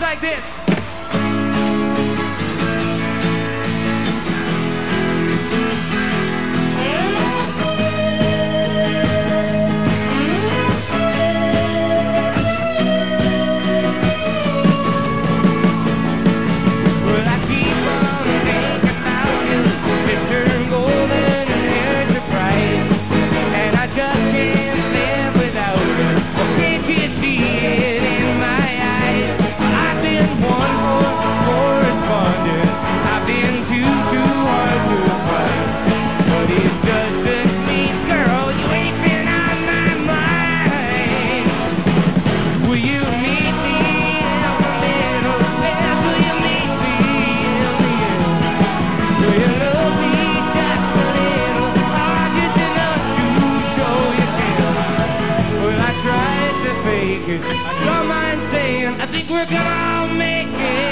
like this. it. don't mind saying, I think we're gonna make it.